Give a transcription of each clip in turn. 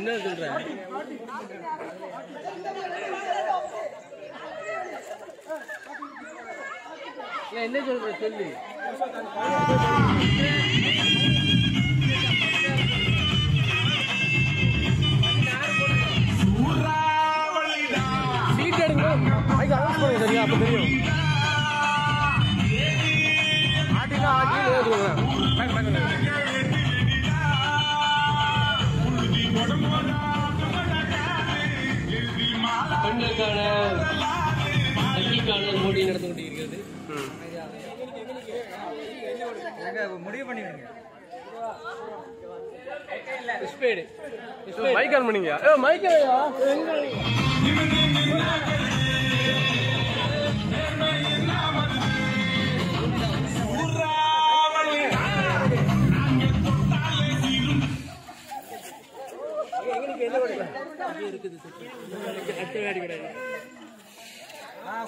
என்ன சொல்ற ஏன் என்ன சொல்ற சொல்லு? சீட் எடுங்க மைக் அனௌன்ஸ் பண்ணுங்க சரியா தெரியும் ஆட்டினா ஆட்டி போட்டி நடந்து கொண்டிருக்கிறது முடிவு பண்ணிடுங்க. ஸ்பீடு மைக் ஆன் பண்ணீங்க. மைக் கொத்துப்பேடு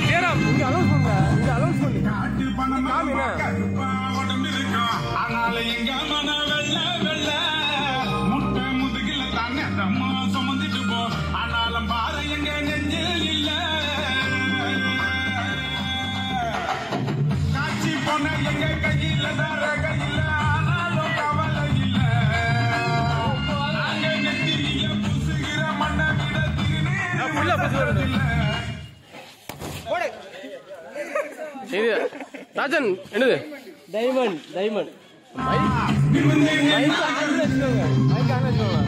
ஜெயராம் இங்க அனௌன்ஸ் பண்ணுங்க இங்க அனௌன்ஸ் பண்ணுங்க. காமினா. ஃபுல்லா பேசுறது இது ராஜன் என்னது? Diamond diamond. Mic? Mic on வச்சுக்கோங்க. மைக் ஆன் வச்சுக்கோங்க.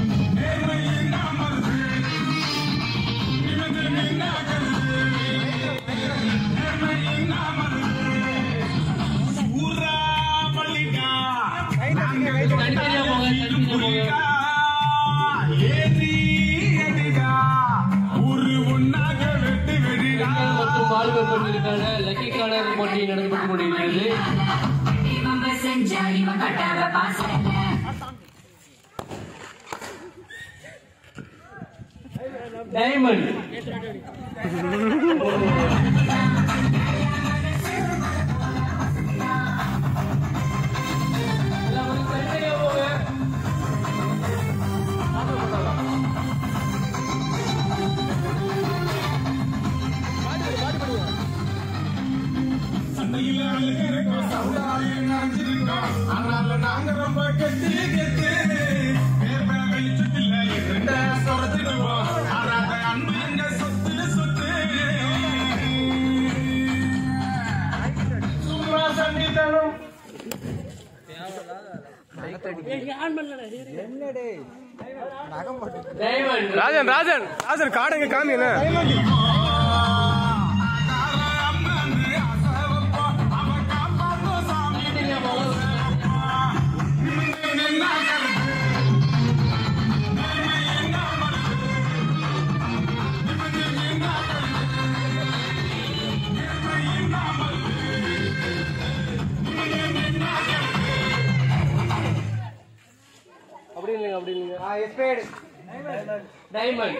diamond சண்டையில் டைமண்ட் ராஜன் ராஜன் ராஜன் காடுங்க காமி என்ன எஸ்பேடு டைமண்ட்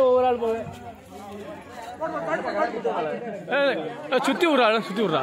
ஒவ்வொரு ஆள் போவேன் சுத்தி விடுறா சுத்தி விடுறா.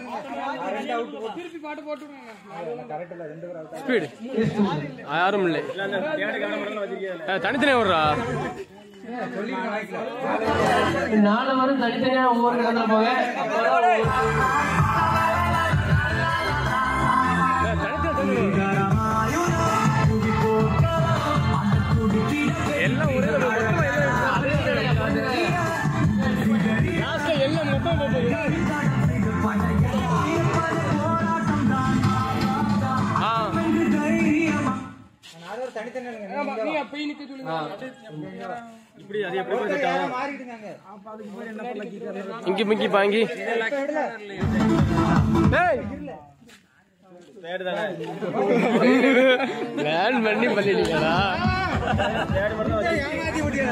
ஸ்பீடு யாரும் இல்லை. அஹ், தனித்தனியா விடுறா? நாலு வரும் தனித்தனியா ஒவ்வொரு கடத்துல போக எல்லாம் இங்கி மிங்கி பாங்கி வேன் பண்ணி பண்ணிட்டீங்களா? ஏமாத்தி விட்டியா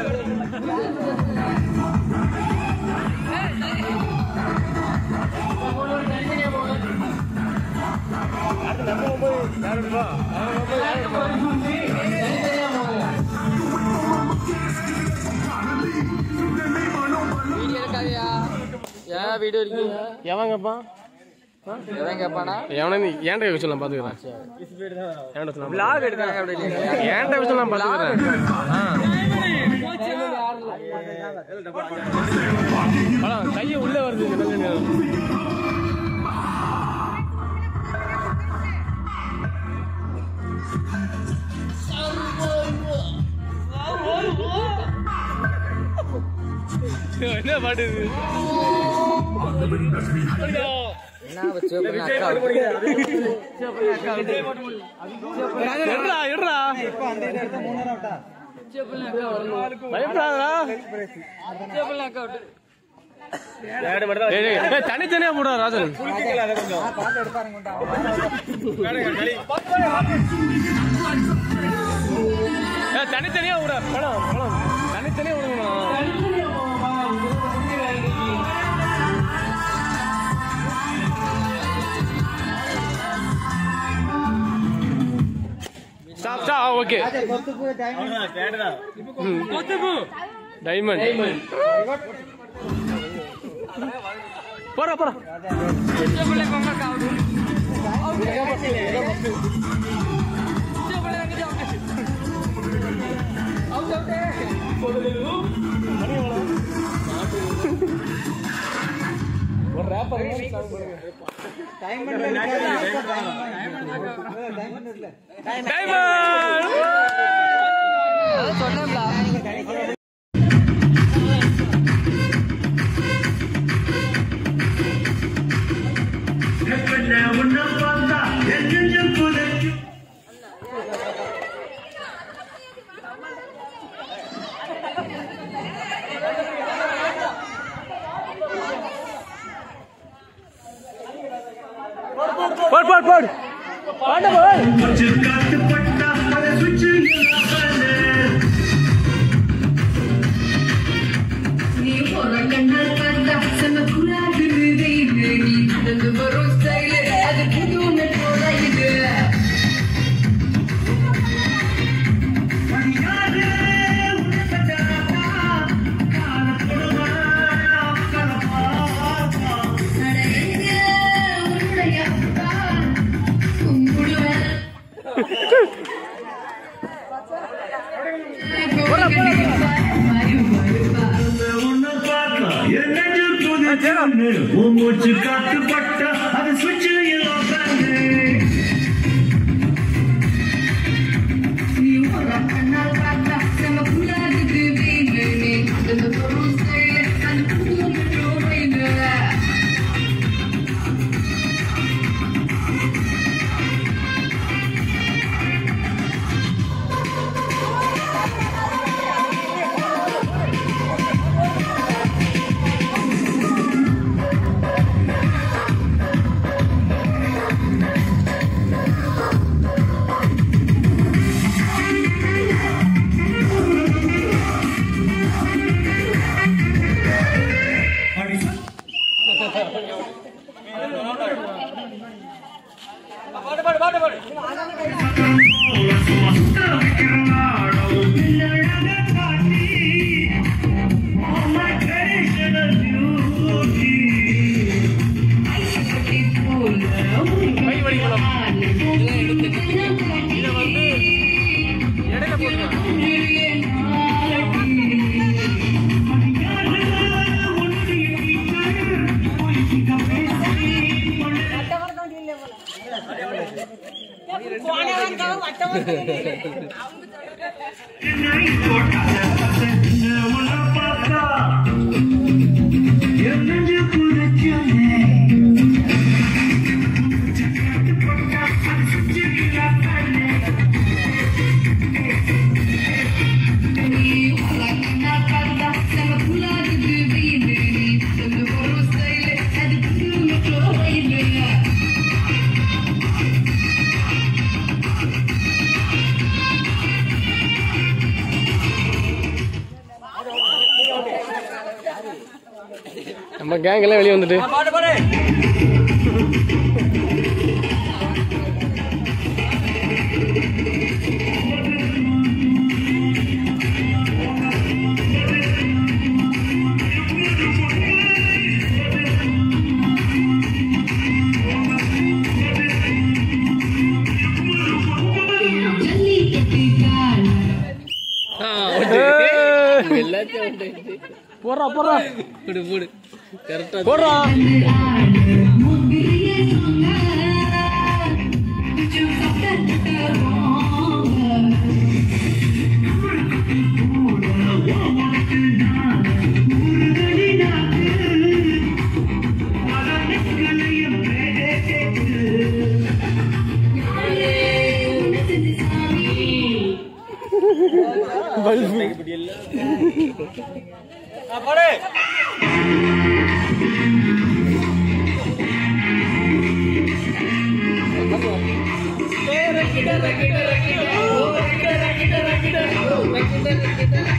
ஏன் வீடியோ இருக்கீங்க எவனை நீ ஏன்டா வைக்க சொல்லலாம் பாத்துக்கிறேன் ஏன்டா சொல்லலாம் விளாக் எடுத்தாங்க ஏன்டா வைக்க சொல்லலாம் பாத்துக்கிறேன் படம் கையை உள்ள வருது. டேய், டேய், டேய், தனித்தனியா போடா ராஜன். தனித்தனியா விட படம் ஸ்டாப் ஸ்டாப் ஓகே கொத்துக்கு டைம் டைமண்ட் போறா போறா டைமண்ட் போடு போடு போடு பாட்ட E na enforcada. கேங்கெல்லாம் வெளியே வந்துட்டு. ¡Corra! Gracias.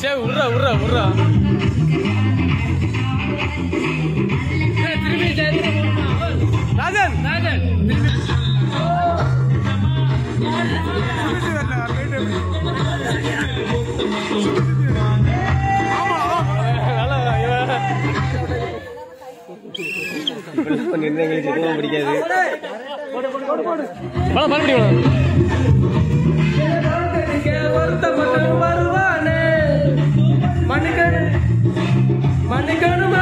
சே உர்ற உர்ற உர்ற. இப்படிலாம் நின்று எங்களுக்கு எதுவும் பிடிக்காது மன்னிக்கணும்